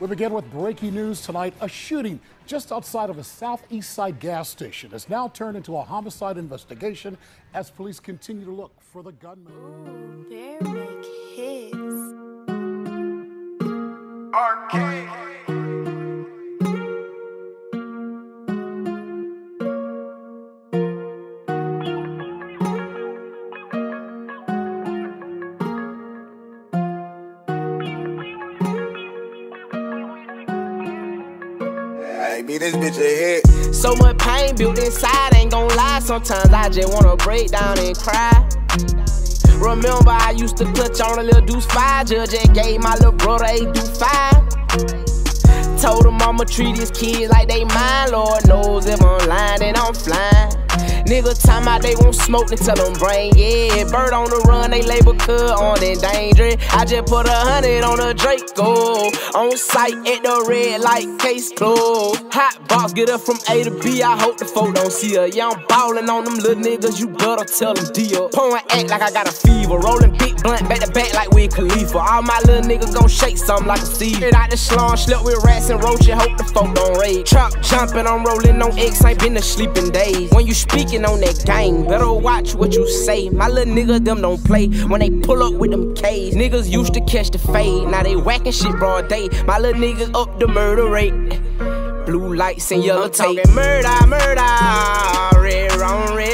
We begin with breaking news tonight. A shooting just outside of a southeast side gas station has now turned into a homicide investigation as police continue to look for the gunman. Ooh, make hits. Arcade. Be this bitch ahead. So much pain built inside, ain't gon' lie. Sometimes I just wanna break down and cry. Remember, I used to clutch on a little deuce five. Judge and gave my little brother a do five. Told him I'ma treat his kids like they mine. Lord knows if I'm lying, then I'm flying. Nigga time out they won't smoke, tell them brain, yeah. Bird on the run, they label cut on endangered. I just put a hundred on a Draco. On site at the red light, case closed. Hot box, get up from A to B, I hope the folk don't see her. Yeah, I'm ballin' on them little niggas, you better tell them deal. Pouring act like I got a fever. Rolling big blunt back to back Wiz Khalifa. All my little niggas gon' shake something like a seed. Straight out the slum, slept with rats and roaches, hope the folk don't raid. Truck jumping, I'm rolling on X, ain't been to sleeping days. When you speaking, on that gang. Better watch what you say. My little nigga, them don't play. When they pull up with them K's, niggas used to catch the fade. Now they whacking shit broad day. My little niggas up the murder rate. Blue lights and yellow tape. Murder, murder. Red, wrong, red,